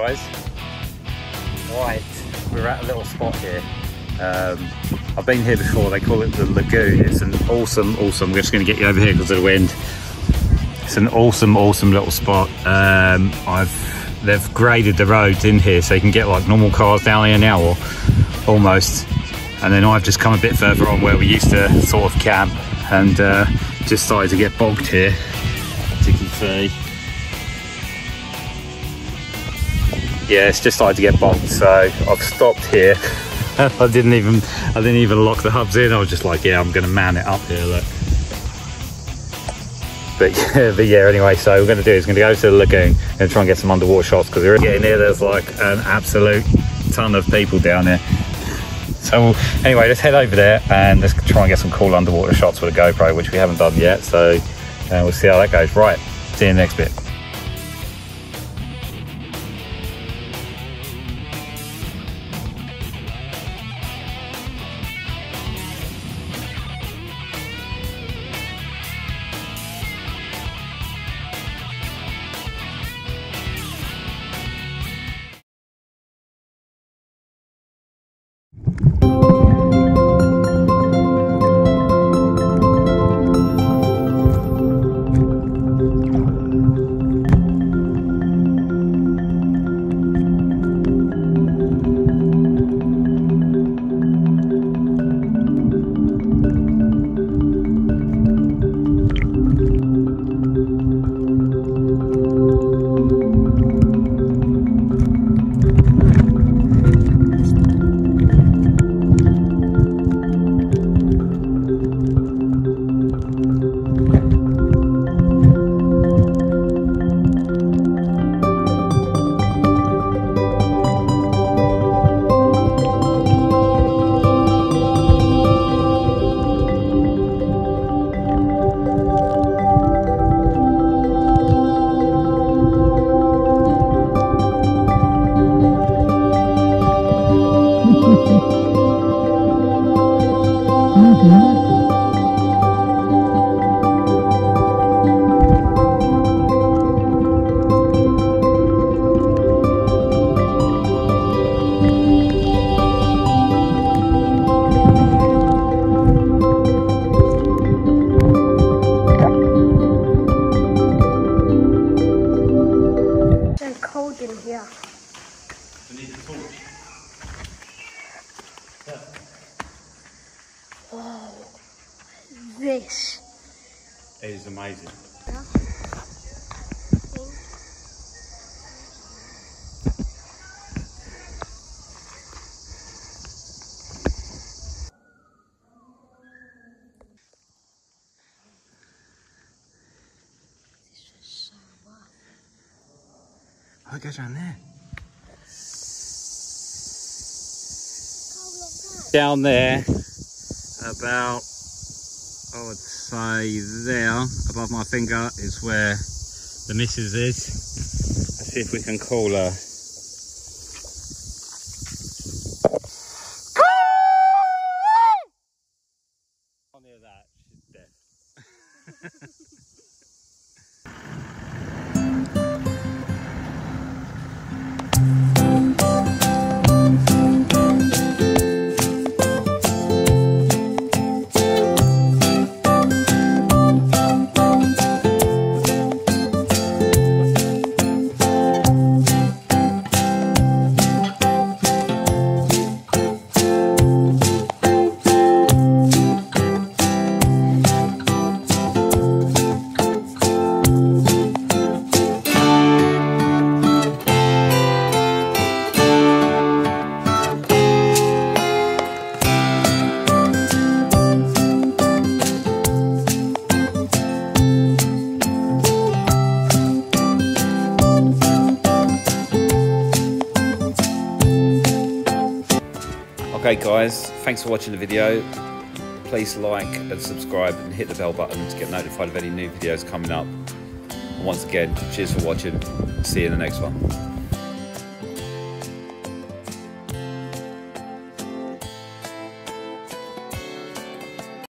guys. Right, we're at a little spot here. Um, I've been here before, they call it the Lagoon. It's an awesome, awesome, we're just gonna get you over here because of the wind. It's an awesome, awesome little spot. Um, I've They've graded the roads in here so you can get like normal cars down here now or almost. And then I've just come a bit further on where we used to sort of camp and uh, just started to get bogged here, as you can see. Yeah, it's just started to get bogged, so I've stopped here. I didn't even I didn't even lock the hubs in. I was just like, yeah, I'm gonna man it up here. Look. But yeah, but yeah, anyway, so what we're gonna do is we're gonna go to the lagoon and try and get some underwater shots because we're getting here. There's like an absolute ton of people down there. So anyway, let's head over there and let's try and get some cool underwater shots with a GoPro, which we haven't done yet. So uh, we'll see how that goes. Right, see you in the next bit. Whoa. This. It is amazing. Oh, it goes around there. Down there, about, I would say there, above my finger, is where the missus is. Let's see if we can call her. Okay guys, thanks for watching the video. Please like and subscribe and hit the bell button to get notified of any new videos coming up. And once again, cheers for watching. See you in the next one.